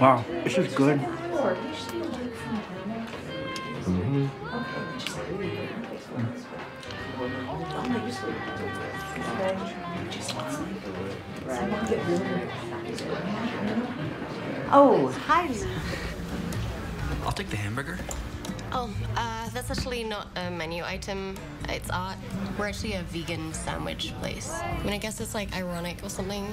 Wow, this is good. Oh, hi. I'll take the hamburger. Oh, uh, that's actually not a menu item. It's art. We're actually a vegan sandwich place. I mean, I guess it's like ironic or something.